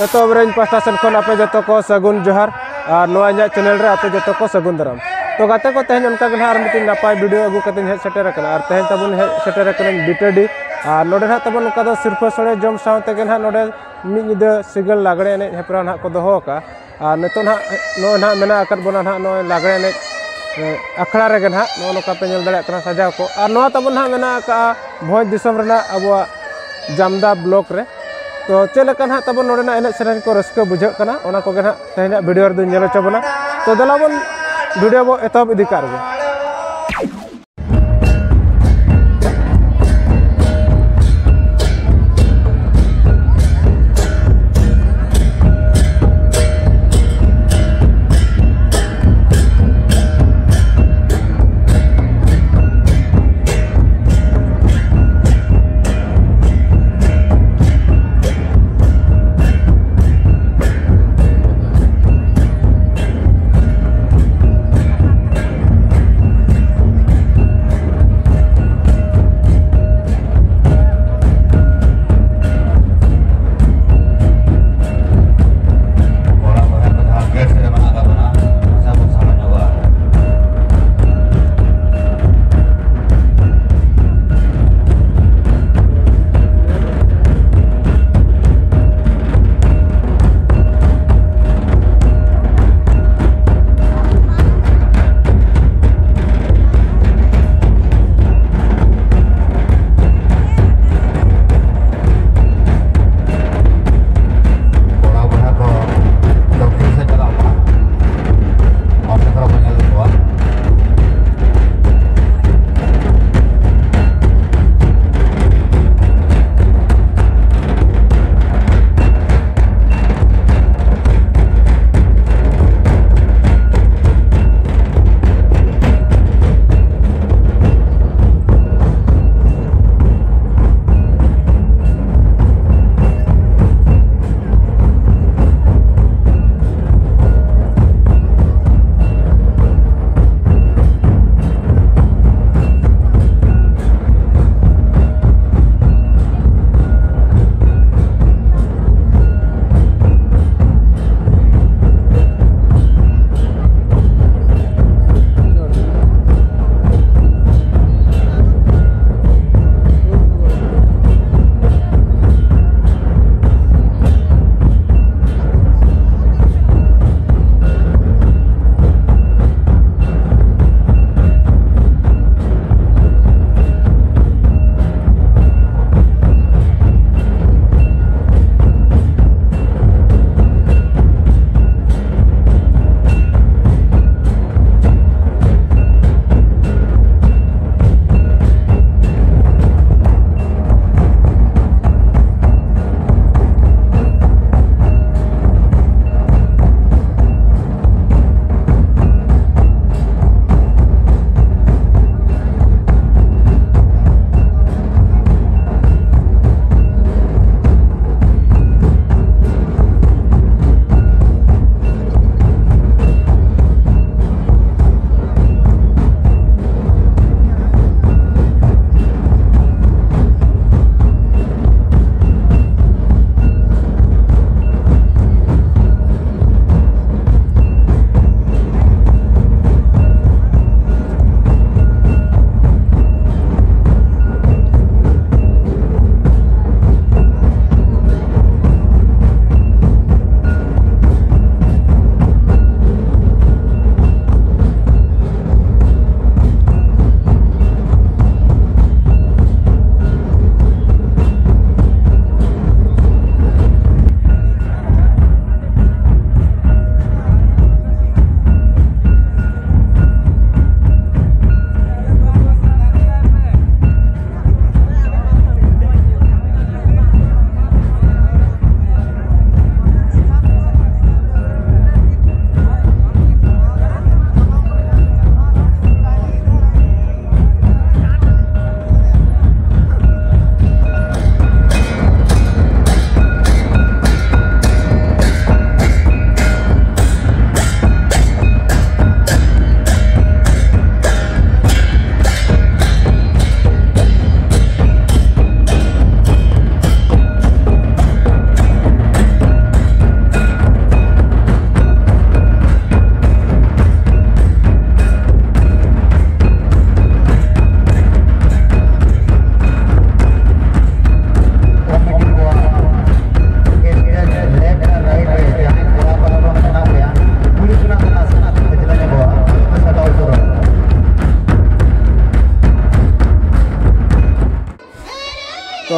एतब रही पास्टा सन खन आपे जो को सगुन जोहर और ना चैनल आपे जो को सगुन दाराम तो गाते को तेज उनका हाँ मीटिंग नपाय भिडियो अगुकते हे सेटेर और तेज तब हे सेटेर बिटेडी और नोड़े हाँ तब ना सिरफे सड़े जम सावते हाँ नोड़े लगड़े एन हेपरा को दोका ना मेना बोना हाँ नगड़े एन अखड़ा रे हाँ नो नापे ना तब हाँ मेना भंज दिसम अब जामदा ब्लॉक ᱛᱚ ᱱᱚᱛᱮ ᱱᱟᱦᱟᱜ ᱚᱱᱠᱟᱜᱮ ᱱᱟᱦᱟᱜ ᱟᱨᱦᱚᱸ ᱵᱤᱴᱤ ᱛᱮᱠᱚ ᱵᱚᱱ ᱧᱟᱢ ᱧᱚᱜ ᱟᱠᱟᱫ ᱠᱚᱣᱟ ᱟᱫᱚ ᱱᱩᱠᱩ ᱜᱮ ᱱᱟᱦᱟᱜ ᱵᱚ ᱠᱩᱞᱤ ᱧᱚᱜ ᱠᱚᱣᱟ ᱪᱮᱫ ᱞᱮᱠᱟ ᱱᱟᱦᱟᱜ ᱞᱟᱜᱽᱲᱮ ᱮᱱᱮᱡ ᱥᱮᱨᱮᱧ ᱠᱚ ᱨᱟᱹᱥᱠᱟᱹ ᱵᱩᱡᱷᱟᱹᱜ ᱠᱟᱱᱟ ᱱᱚᱣᱟ ᱵᱤᱴᱟᱹᱰᱤ ᱟᱹᱛᱩ ᱨᱮ ᱡᱚᱦᱟᱨ ᱜᱮ ᱡᱚᱦᱟᱨ ᱜᱮ ᱚᱠᱟ ᱠᱷᱚᱱᱟᱜ ᱯᱮ ᱦᱮᱡ ᱥᱮᱴᱮᱨ ᱟᱞᱮ ᱫᱚ ᱦᱩᱰᱤᱧ ᱫᱩᱫᱩ ᱠᱷᱚᱱᱟᱜ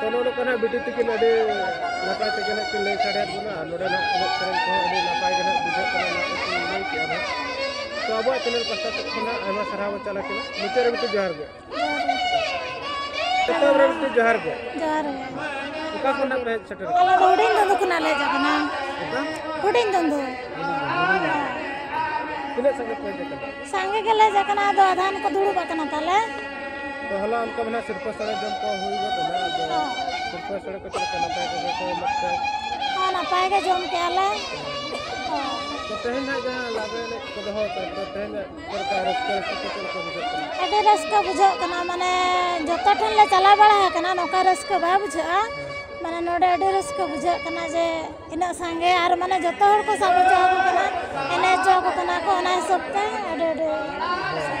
ᱜᱮᱵᱚ ᱥᱮᱬᱟᱭᱟ ᱚᱱᱠᱟ ᱞᱮᱠᱟ ᱠᱟᱛᱮ ᱦᱳᱭ ᱛᱚ ᱱᱚᱰᱮ ᱠᱷᱚᱱᱟᱜ ᱵᱤᱴᱤ ᱛᱤᱠᱤᱱ ᱟᱹᱰᱤ ᱱᱟᱯᱟᱭ ᱛᱮᱜᱮ ᱱᱟᱜ ᱠᱤᱱ ᱞᱟᱹᱭ ᱥᱟᱰᱮᱭᱟᱫ ᱵᱚᱱᱟ ᱟᱨ ᱱᱚᱰᱮ ᱱᱟᱜ ᱮᱱᱮᱡ ᱥᱮᱨᱮᱧ ᱠᱚᱦᱚᱸ ᱟᱹᱰᱤ ᱱᱟᱯᱟᱭ ᱜᱮ ᱱᱟᱜ ᱵᱩᱡᱷᱟᱹᱜ ᱠᱟᱱᱟ ᱚᱱᱟ ᱠᱚᱠᱤᱱ ᱞᱟᱹᱭ ᱠᱮᱜᱼᱟ ᱱᱟᱜ ᱛᱚ ᱟᱵᱚᱣᱟᱜ ᱪᱮᱱᱮᱞ ᱯᱟᱥᱴᱟ ᱥᱮᱫ ᱠᱷᱚᱱᱟᱜ ᱟᱭᱢᱟ ᱥᱟᱨᱦᱟᱣ ᱵᱚ ᱪᱟᱞ ᱟᱹᱠᱤᱱᱟ ᱢᱩᱪᱟᱹᱫ ᱨᱮ ᱵᱤᱴᱤ ᱡᱚᱦᱟᱨ ᱜᱮ ᱡᱚᱛᱚ ᱨᱮ ᱵᱤᱴᱤ ᱡᱚᱦᱟᱨ ᱜᱮ ᱡᱚᱦᱟᱨ ᱜᱮ ᱚᱠᱟ ᱠᱷᱚᱱᱟᱜ ᱯᱮ ᱦᱮᱡ ᱥᱮᱴᱮᱨ ᱟᱞᱮ ᱫᱚ ᱦᱩᱰᱤᱧ ᱫᱩᱫᱩ ᱠᱷᱚᱱᱟᱜ ᱞᱮ ᱦᱮᱡ ᱟᱠᱟᱱᱟ ᱟᱠᱟᱱᱟ ᱦᱩᱰᱤᱧ ᱫᱩᱫᱩ ᱛᱤᱱᱟᱹᱜ ᱥᱟᱸᱜᱮ ᱯᱮ ᱦᱮᱡ ᱟᱠᱟᱱᱟ ᱥᱟᱸᱜᱮ ᱜᱮᱞᱮ ᱦᱮᱡ ᱟᱠᱟᱱᱟ ᱟᱫᱚ ᱟᱫᱷᱟᱱ ᱠᱚ ᱫᱩᱲᱩᱵ ᱟᱠᱟᱱᱟ ᱛᱟᱦᱞᱮ पहला सिर्फ़ सड़क जम को हुई वो तो ना हाँ। सिर्फ़ सड़क के ना पाएगा हाँ, हाँ। तो मत हाँ ना पाएगा जम तो पहन ना जा लागे तो तो पहन का माने जतो ठन चला बड़ा है कना नोका बुझे माने नोडे अडे बुझे कना जे इना संगे आर माने जतो हर को सब चाहो कना एने चाहो कना को ना अडे अडे।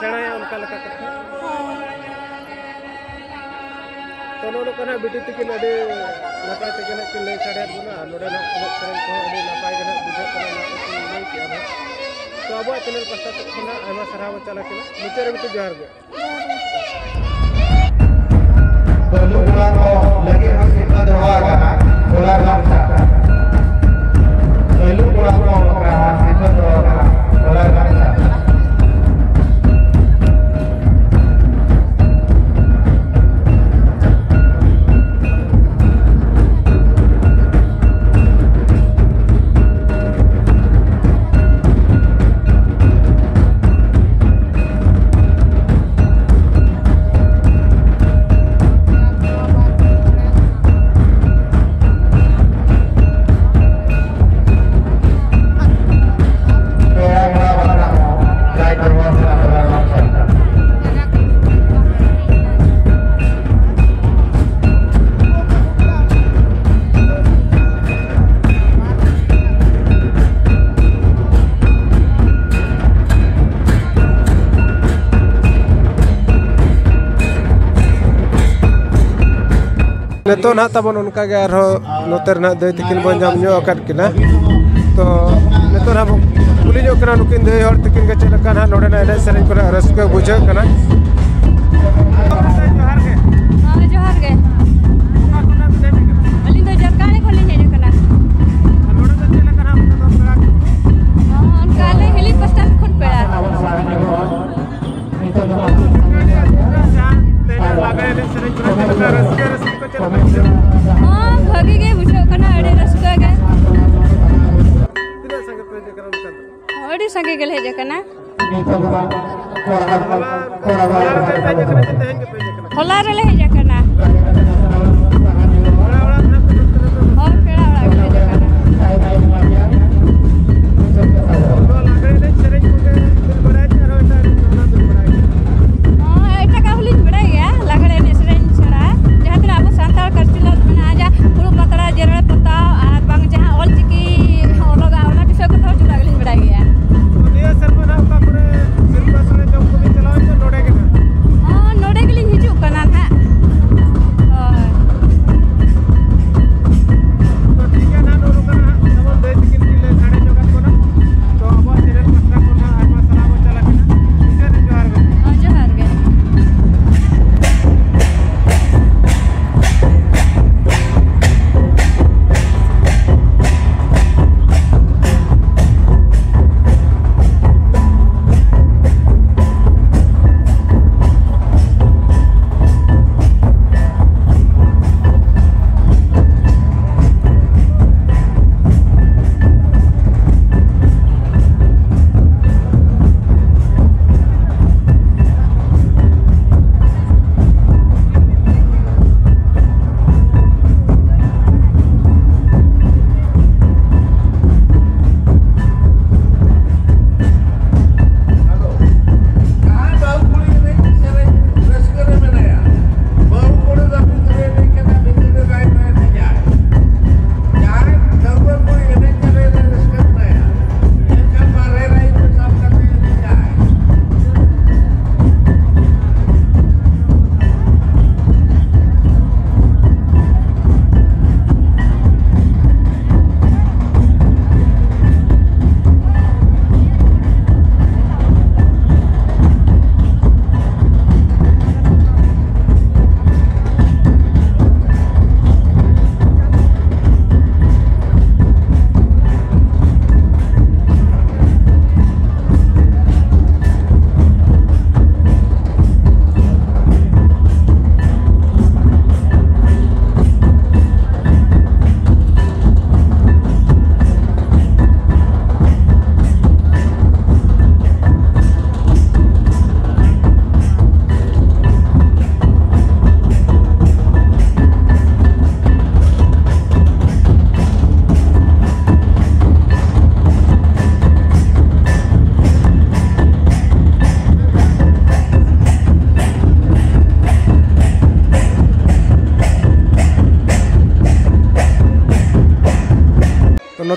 सेना है, उनका लगा करके तो उन्होंने कहा बिटी तक नपा तक ले साड़े नोड़े नपाय बुझे तो अब चैनल पास्ता तक सारा चला कि मुचाद बिटी जोहार लगे हम कितना दरबार का थोड़ा था पहलू थोड़ा कम रहा है? ᱱᱤᱛᱚᱜ ᱱᱟᱦᱟᱜ ᱛᱟᱵᱚᱱ ᱚᱱᱠᱟᱜᱮ ᱟᱨᱦᱚᱸ ᱱᱚᱛᱮ ᱨᱮᱱᱟᱜ ᱫᱟᱹᱭ ᱛᱤᱠᱤᱱ ᱵᱚᱱ ᱧᱟᱢ ᱧᱚᱜ ᱟᱠᱟᱫ ᱠᱤᱱᱟ ᱛᱚ ᱱᱤᱛᱚᱜ ᱱᱟᱦᱟᱜ ᱵᱚᱱ ᱠᱩᱞᱤ ᱧᱚᱜ ᱠᱟᱱᱟ ᱱᱩᱠᱤᱱ ᱫᱟᱹᱭ ᱦᱚᱲ ᱛᱤᱠᱤᱱ ᱜᱮ ᱪᱮᱫ ᱞᱮᱠᱟ ᱱᱟᱦᱟᱜ ᱱᱚᱰᱮᱱᱟᱜ ᱮᱱᱮᱡ ᱥᱮᱨᱮᱧ ᱠᱚᱨᱮ ᱨᱟᱹᱥᱠᱟᱹ ᱵᱩᱡᱷᱟᱹᱜ ᱠᱟᱱᱟ ᱦᱳᱭ ᱡᱚᱦᱟᱨ ᱜᱮ ಹೊಗೆಗೆ ವಿಷಕನ ಅಡಿ ರಸ್ಕಾಗೆ ಅಡಿ ಸಂಖ್ಯೆಗೆಲ್ಲ ಹೇಜಕನ ಹೊಲಾರಲ್ಲ ಹೇಜಕನ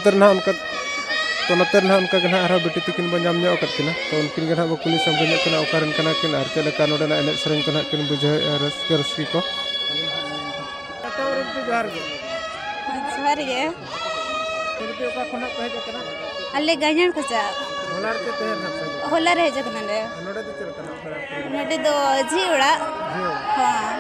ᱱᱚᱛᱮ ᱨᱮ ᱦᱟᱸᱜ ᱚᱱᱠᱟ ᱛᱚ ᱱᱚᱛᱮ ᱨᱮ ᱦᱟᱸᱜ ᱚᱱᱠᱟ ᱜᱮ ᱦᱟᱸᱜ ᱟᱨᱦᱚᱸ ᱵᱤᱴᱤ ᱛᱟᱹᱠᱤᱱ ᱵᱚᱱ ᱧᱟᱢ ᱧᱚᱜ ᱟᱠᱟᱫ ᱠᱤᱱᱟ ᱛᱚ ᱩᱱᱠᱤᱱ ᱜᱮ ᱦᱟᱸᱜ ᱵᱚ ᱠᱩᱞᱤ ᱥᱚᱢᱜᱮ ᱧᱚᱜ ᱠᱤᱱᱟ ᱚᱠᱟᱨᱮᱱ ᱠᱟᱱᱟ ᱠᱤᱱ ᱟᱨ ᱪᱮᱫ ᱞᱮᱠᱟ ᱱᱚᱰᱮᱱᱟᱜ ᱮᱱᱮᱡ ᱥᱮᱨᱮᱧ ᱠᱚ ᱦᱟᱸᱜ ᱠᱤᱱ ᱵᱩᱡᱷᱟᱹᱣᱮᱫᱼᱟ ᱨᱟᱹᱥᱠᱟᱹ ᱨᱟᱹᱥᱠᱤ ᱠᱚ ᱡᱚᱦᱟᱨ ᱜᱮ ᱡᱚᱦᱟᱨ ᱜᱮ ᱚᱠᱟ ᱠᱷᱚᱱᱟᱜ ᱠᱚ ᱦᱮᱡ ᱟᱠᱟᱱᱟ ᱟᱞᱮ ᱜᱟᱡᱟᱲ ᱠᱷᱚᱡᱟ ᱦᱚᱞᱟ ᱨᱮ ᱛᱟᱦᱮᱸ ᱱᱟᱯᱮ ᱦᱚᱞᱟ ᱨᱮ ᱦᱮᱡ ᱟᱠᱟᱱᱟᱞᱮ ᱱᱚᱰᱮ ᱫᱚ ᱪᱮᱫ ᱞᱮᱠᱟ ᱱᱚᱰᱮ ᱫᱚ ᱡᱷᱤ ᱚᱲᱟᱜ ᱦᱚᱸ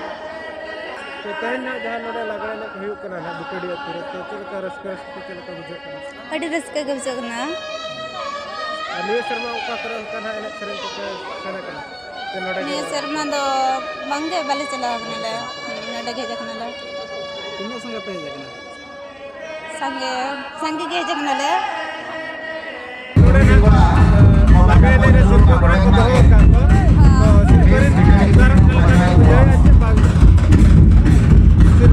ᱛᱮᱦᱮᱧ ᱡᱟᱦᱟᱸ ᱱᱚᱰᱮ ᱞᱟᱜᱽᱲᱮ ᱮᱱᱮᱡ ᱦᱩᱭᱩᱜ ᱠᱟᱱᱟ ᱱᱟᱜ ᱵᱩᱠᱟᱹᱰᱤ ᱟᱹᱛᱩ ᱨᱮ ᱛᱚ ᱪᱮᱫ ᱞᱮᱠᱟ ᱨᱟᱹᱥᱠᱟᱹ ᱥᱮ ᱪᱮᱫ ᱞᱮᱠᱟ ᱵᱩᱡᱷᱟᱹᱜ ᱠᱟᱱᱟ ᱟᱹᱰᱤ ᱨᱟᱹᱥᱠᱟᱹ ᱜᱮ ᱵᱩᱡᱷᱟᱹᱜ ᱠᱟᱱᱟ ᱟᱨ ᱱᱤᱭᱟᱹ ᱥᱮᱨᱢᱟ ᱚᱠᱟ ᱠᱚᱨᱮ ᱚᱱᱠᱟ ᱱᱟᱜ ᱮᱱᱮᱡ ᱥᱮᱨᱮᱧ ᱠᱚᱯᱮ ᱥᱮᱱ ᱟᱠᱟᱱᱟ ᱥᱮ ᱱᱚᱰᱮ ᱱᱤᱭᱟᱹ ᱥᱮᱨᱢᱟ ᱫᱚ ᱵᱟᱝᱜᱮ ᱵᱟᱞᱮ ᱪᱟᱞᱟᱣ ᱠᱟᱱᱟ ᱞᱮ ᱱᱚᱰᱮ ᱜᱮ ᱦᱮᱡ ᱠᱟᱱᱟ ᱞᱮ ᱛᱤᱱᱟᱹᱜ ᱥᱟᱸᱜᱮ ᱯᱮ ᱦᱮᱡ ᱠᱟᱱᱟ ᱥᱟᱸᱜᱮ ᱥᱟᱸᱜᱮ ᱜᱮ ᱦᱮᱡ ᱠᱟᱱᱟ ᱞᱮ ᱱᱚᱰᱮ ᱱᱟᱜ ᱞᱟᱜᱽᱲᱮ ᱮᱱᱮᱡ ᱨᱮ ᱥᱤᱨᱯᱟᱹ ᱠᱚ ᱫᱚᱦᱚ ᱟᱠᱟᱫ ᱠᱚ ᱛᱚ ᱥᱤᱨᱯᱟᱹ ᱨᱮᱱ ᱠᱟᱨᱚᱱ ᱠᱚ ᱞᱮᱠᱟᱱᱟᱜ ᱵᱩᱡᱷᱟᱹᱣ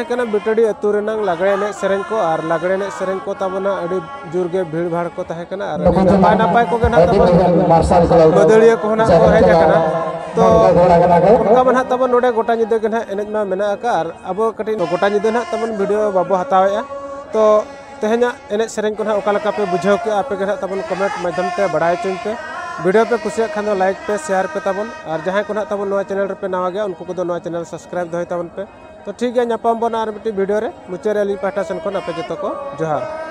कन्हा तबन ताहे कना बिटड़ी अतु रेनांग लगड़े ने सेरेन को और लागड़े ने सेरेन को तबना अड़ी ज़ोर गे भीड़ भाड़ को ताहे कना और नपाय नपाय को गना तबन बदलिया को ना को हेज कना तो के उनका मन तबन नोडे गोटा निदे गना एनेज मा मेना का और अब कटी गोटा निदे ना तबन वीडियो बाबू हतावेया तो तेहना एनेज सेरेन को ना ओका लका पे बुझाव के आपे गना तबन कमेंट माध्यम ते बड़ाय चुन पे वीडियो पे कुछ खान दो लाइक पे शेयर पे तबन और जहाँ को ना नवा चैनल पे नवा गया उनको को दो चैनल सब्सक्राइब दोय तबन पे तो ठीक है नापाम बना वीडियो मुचारे पाटा सेन को जो जतो को। जोहार